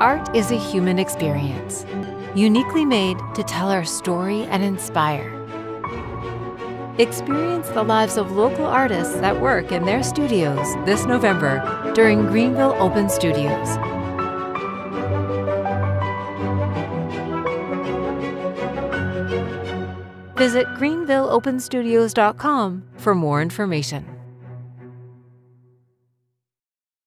Art is a human experience, uniquely made to tell our story and inspire. Experience the lives of local artists that work in their studios this November during Greenville Open Studios. Visit greenvilleopenstudios.com for more information.